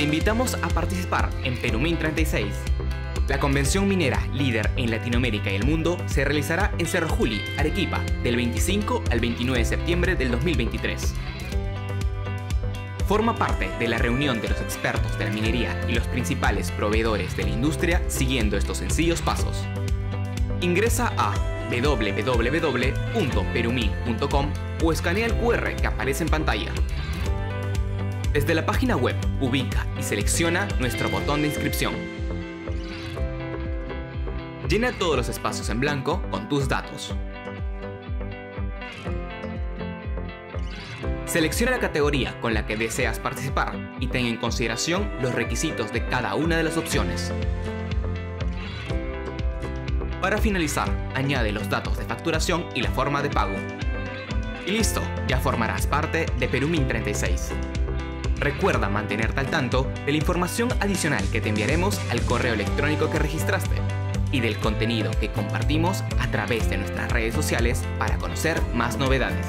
Te invitamos a participar en Perumin 36. La convención minera líder en Latinoamérica y el mundo se realizará en Cerro Juli, Arequipa, del 25 al 29 de septiembre del 2023. Forma parte de la reunión de los expertos de la minería y los principales proveedores de la industria siguiendo estos sencillos pasos. Ingresa a www.perumi.com o escanea el QR que aparece en pantalla. Desde la página web, ubica y selecciona nuestro botón de inscripción. Llena todos los espacios en blanco con tus datos. Selecciona la categoría con la que deseas participar y ten en consideración los requisitos de cada una de las opciones. Para finalizar, añade los datos de facturación y la forma de pago. Y listo, ya formarás parte de Perumin 36. Recuerda mantenerte al tanto de la información adicional que te enviaremos al correo electrónico que registraste y del contenido que compartimos a través de nuestras redes sociales para conocer más novedades.